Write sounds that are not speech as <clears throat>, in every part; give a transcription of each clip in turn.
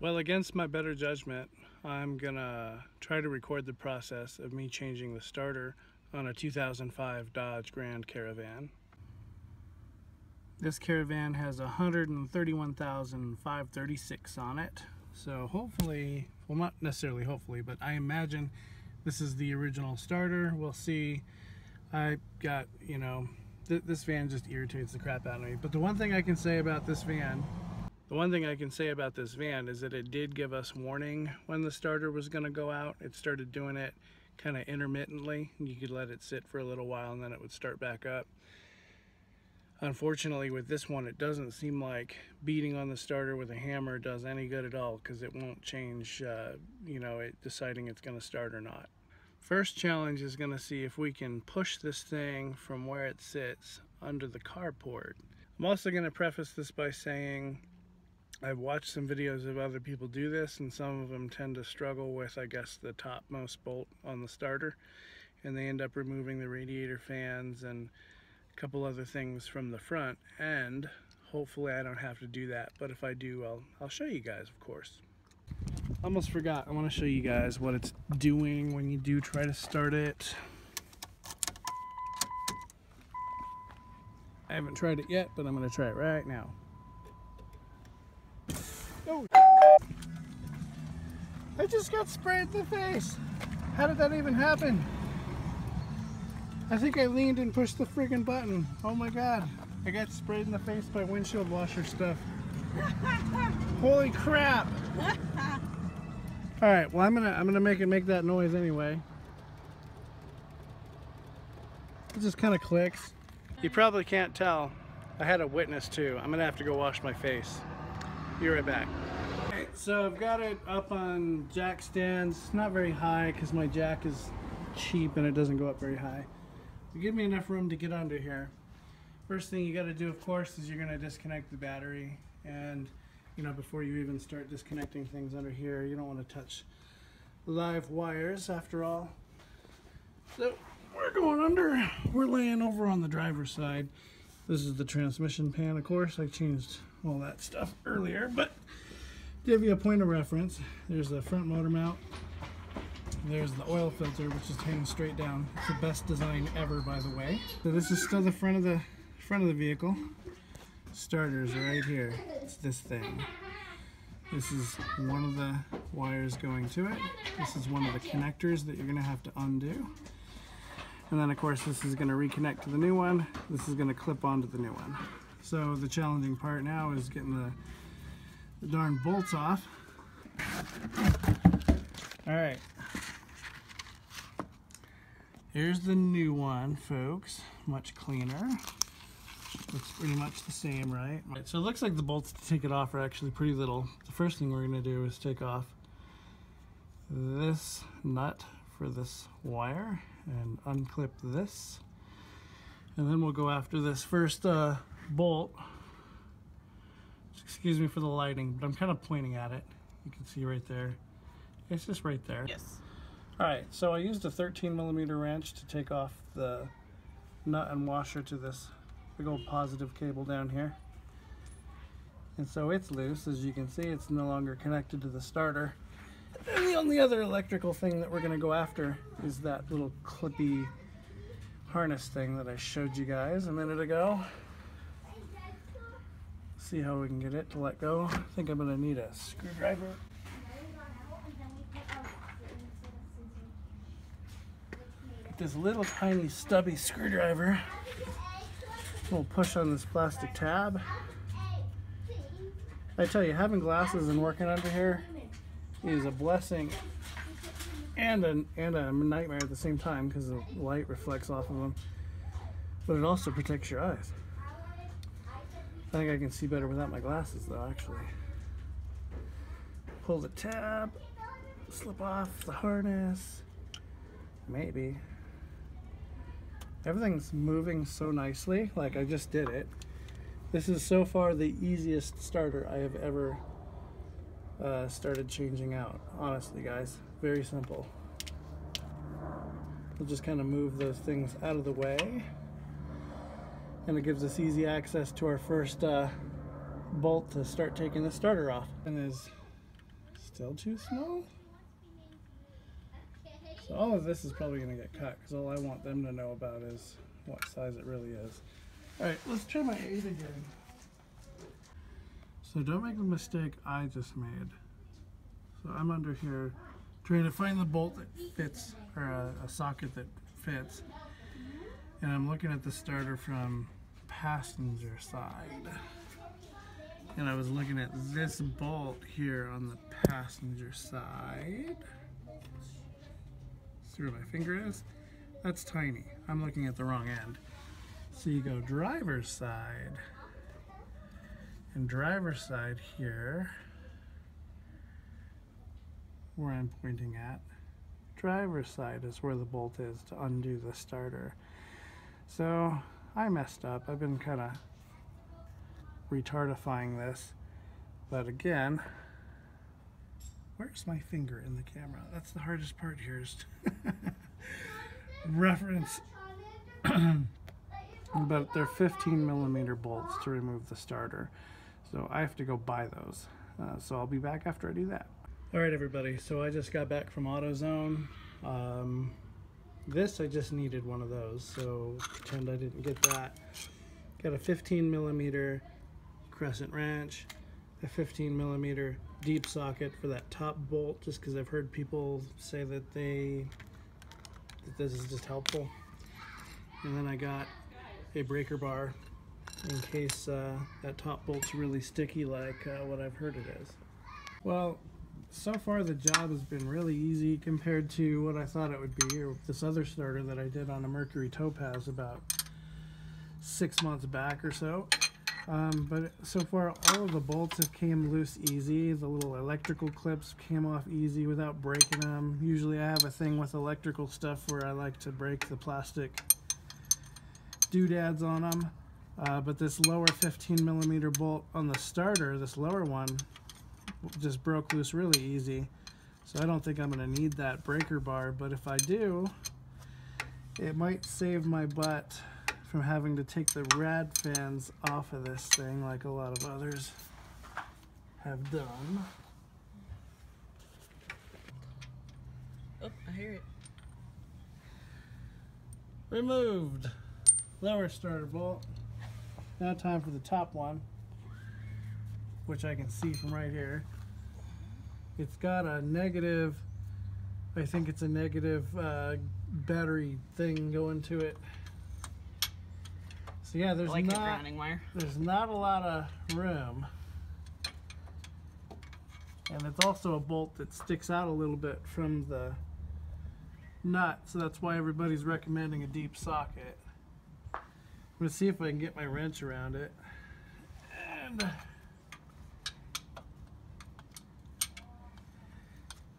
Well, against my better judgment, I'm gonna try to record the process of me changing the starter on a 2005 Dodge Grand Caravan. This Caravan has 131,536 on it. So hopefully, well not necessarily hopefully, but I imagine this is the original starter. We'll see. I got, you know, th this van just irritates the crap out of me. But the one thing I can say about this van the one thing I can say about this van is that it did give us warning when the starter was going to go out. It started doing it kind of intermittently. You could let it sit for a little while and then it would start back up. Unfortunately with this one it doesn't seem like beating on the starter with a hammer does any good at all because it won't change uh, you know it deciding it's going to start or not. First challenge is going to see if we can push this thing from where it sits under the carport. I'm also going to preface this by saying I've watched some videos of other people do this and some of them tend to struggle with I guess the topmost bolt on the starter and they end up removing the radiator fans and a couple other things from the front and hopefully I don't have to do that but if I do I'll, I'll show you guys of course. Almost forgot I want to show you guys what it's doing when you do try to start it. I haven't tried it yet but I'm going to try it right now. I just got sprayed in the face. How did that even happen? I think I leaned and pushed the friggin' button. Oh my god. I got sprayed in the face by windshield washer stuff. <laughs> Holy crap. Alright, well I'm gonna I'm gonna make it make that noise anyway. It just kinda clicks. You probably can't tell. I had a witness too. I'm gonna have to go wash my face. Be right back. Okay, so I've got it up on jack stands. Not very high because my jack is cheap and it doesn't go up very high. Give me enough room to get under here. First thing you got to do, of course, is you're going to disconnect the battery. And, you know, before you even start disconnecting things under here, you don't want to touch live wires after all. So we're going under. We're laying over on the driver's side. This is the transmission pan, of course. I changed all that stuff earlier, but give you a point of reference, there's the front motor mount. There's the oil filter, which is hanging straight down. It's the best design ever, by the way. So this is still the front of the front of the vehicle. Starters right here. It's this thing. This is one of the wires going to it. This is one of the connectors that you're going to have to undo. And then of course this is going to reconnect to the new one. This is going to clip onto the new one. So the challenging part now is getting the, the darn bolts off. All right. Here's the new one, folks. Much cleaner. Looks pretty much the same, right? right? So it looks like the bolts to take it off are actually pretty little. The first thing we're gonna do is take off this nut for this wire and unclip this. And then we'll go after this first uh, bolt. Excuse me for the lighting, but I'm kind of pointing at it. You can see right there. It's just right there. Yes. All right, so I used a 13 millimeter wrench to take off the nut and washer to this big old positive cable down here. And so it's loose, as you can see, it's no longer connected to the starter. And the only other electrical thing that we're gonna go after is that little clippy harness thing that I showed you guys a minute ago. See how we can get it to let go. I think I'm gonna need a screwdriver. This little tiny stubby screwdriver. We'll push on this plastic tab. I tell you, having glasses and working under here is a blessing and a, and a nightmare at the same time because the light reflects off of them. But it also protects your eyes. I think I can see better without my glasses though, actually. Pull the tab, slip off the harness, maybe. Everything's moving so nicely, like I just did it. This is so far the easiest starter I have ever uh, started changing out. Honestly, guys, very simple. We'll just kind of move those things out of the way. And it gives us easy access to our first uh, bolt to start taking the starter off. And is Still too small? So all of this is probably going to get cut because all I want them to know about is what size it really is. Alright, let's try my 8 again. So don't make the mistake I just made. So I'm under here trying to find the bolt that fits, or a, a socket that fits. And I'm looking at the starter from passenger side. And I was looking at this bolt here on the passenger side. See where my finger is? That's tiny. I'm looking at the wrong end. So you go driver's side. And driver's side here, where I'm pointing at, driver's side is where the bolt is to undo the starter. So I messed up. I've been kind of retardifying this. But again, where's my finger in the camera? That's the hardest part here is <laughs> reference. <clears throat> but they're 15 millimeter bolts to remove the starter. So I have to go buy those. Uh, so I'll be back after I do that. All right, everybody. So I just got back from AutoZone. Um, this, I just needed one of those. So pretend I didn't get that. Got a 15 millimeter crescent wrench, a 15 millimeter deep socket for that top bolt, just because I've heard people say that they that this is just helpful. And then I got a breaker bar in case uh, that top bolt's really sticky like uh, what I've heard it is. Well, so far the job has been really easy compared to what I thought it would be, or this other starter that I did on a Mercury Topaz about six months back or so. Um, but so far all of the bolts have came loose easy. The little electrical clips came off easy without breaking them. Usually I have a thing with electrical stuff where I like to break the plastic doodads on them. Uh, but this lower 15 millimeter bolt on the starter, this lower one, just broke loose really easy. So I don't think I'm going to need that breaker bar, but if I do, it might save my butt from having to take the rad fans off of this thing like a lot of others have done. Oh, I hear it. Removed. Lower starter bolt. Now time for the top one, which I can see from right here. It's got a negative, I think it's a negative uh, battery thing going to it. So yeah, there's like not there's not a lot of room. And it's also a bolt that sticks out a little bit from the nut, so that's why everybody's recommending a deep socket. I'm gonna see if I can get my wrench around it. And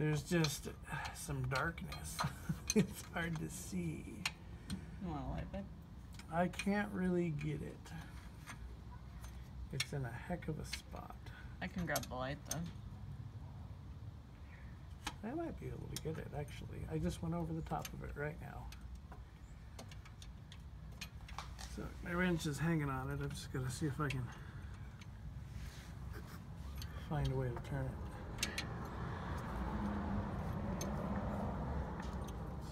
there's just some darkness. <laughs> it's hard to see. You want a light? I can't really get it. It's in a heck of a spot. I can grab the light though. I might be able to get it actually. I just went over the top of it right now. So my wrench is hanging on it. I'm just gonna see if I can find a way to turn it.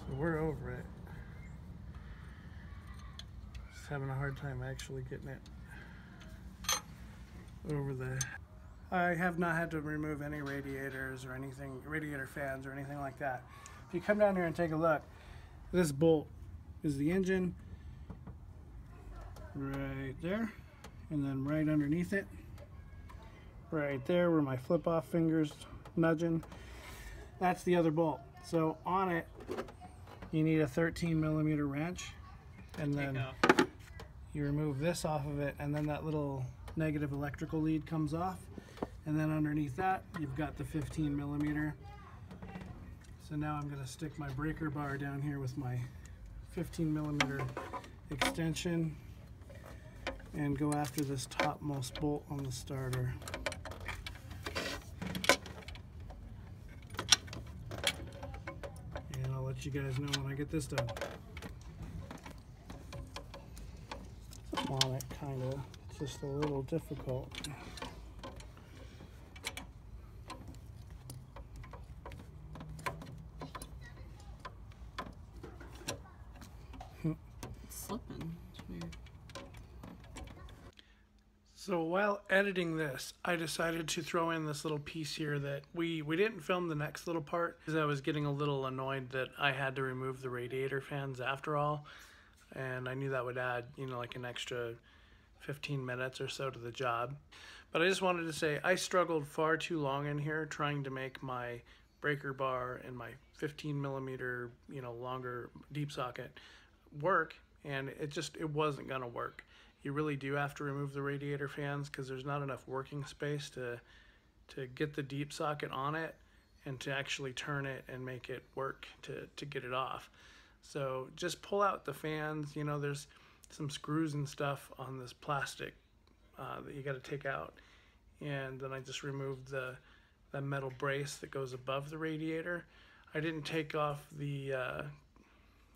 So we're over it. Just having a hard time actually getting it over the I have not had to remove any radiators or anything, radiator fans or anything like that. If you come down here and take a look, this bolt is the engine right there and then right underneath it right there where my flip off fingers nudging that's the other bolt so on it you need a 13 millimeter wrench and then you remove this off of it and then that little negative electrical lead comes off. And then underneath that you've got the 15 millimeter. So now I'm going to stick my breaker bar down here with my 15 millimeter extension and go after this topmost bolt on the starter. let you guys know when I get this done. Something it, kind of, just a little difficult. It's slipping. It's weird. So while editing this, I decided to throw in this little piece here that we, we didn't film the next little part because I was getting a little annoyed that I had to remove the radiator fans after all. And I knew that would add, you know, like an extra 15 minutes or so to the job. But I just wanted to say I struggled far too long in here trying to make my breaker bar and my 15 millimeter, you know, longer deep socket work and it just it wasn't going to work you really do have to remove the radiator fans because there's not enough working space to to get the deep socket on it and to actually turn it and make it work to, to get it off. So just pull out the fans. You know, there's some screws and stuff on this plastic uh, that you got to take out. And then I just removed the, the metal brace that goes above the radiator. I didn't take off the uh,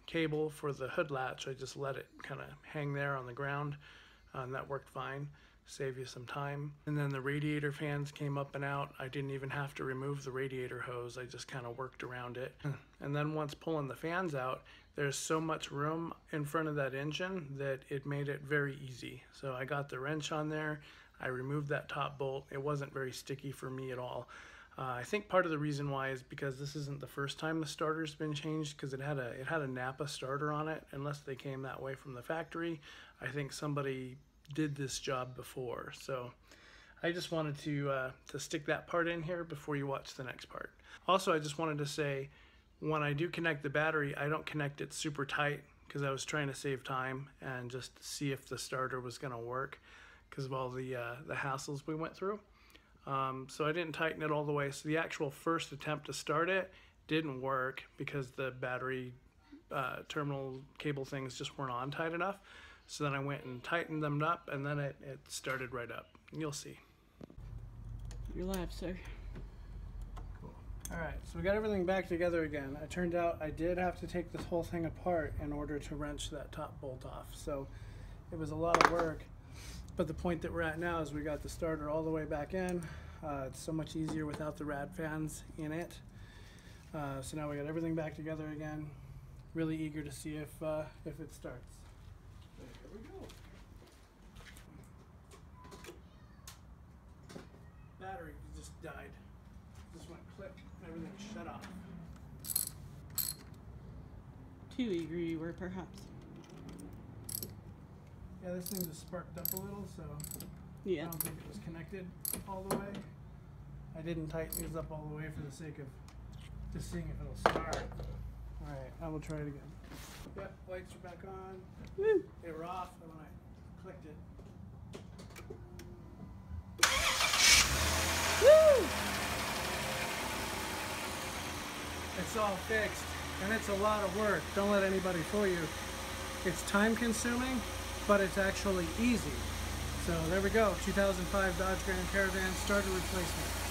cable for the hood latch. I just let it kind of hang there on the ground and that worked fine. Save you some time. And then the radiator fans came up and out. I didn't even have to remove the radiator hose. I just kind of worked around it. Hmm. And then once pulling the fans out, there's so much room in front of that engine that it made it very easy. So I got the wrench on there. I removed that top bolt. It wasn't very sticky for me at all. Uh, I think part of the reason why is because this isn't the first time the starter's been changed because it had a it had a Napa starter on it. Unless they came that way from the factory, I think somebody did this job before. So I just wanted to uh, to stick that part in here before you watch the next part. Also, I just wanted to say when I do connect the battery, I don't connect it super tight because I was trying to save time and just see if the starter was going to work because of all the uh, the hassles we went through. Um, so I didn't tighten it all the way. So the actual first attempt to start it didn't work because the battery uh, terminal cable things just weren't on tight enough. So then I went and tightened them up and then it, it started right up. You'll see. Your live, sir. Cool. All right, so we got everything back together again. It turned out I did have to take this whole thing apart in order to wrench that top bolt off. So it was a lot of work. But the point that we're at now is we got the starter all the way back in. Uh, it's so much easier without the rad fans in it. Uh, so now we got everything back together again. Really eager to see if uh, if it starts. So here we go. Battery just died. Just went click and everything shut off. Too eager you were, perhaps. Yeah, this thing just sparked up a little, so I don't think it was connected all the way. I didn't tighten these up all the way for the sake of just seeing if it'll start. Alright, I will try it again. Yep, lights are back on. Woo! They were off and when I clicked it. Woo! It's all fixed and it's a lot of work. Don't let anybody fool you. It's time consuming, but it's actually easy. So there we go, 2005 Dodge Grand Caravan starter replacement.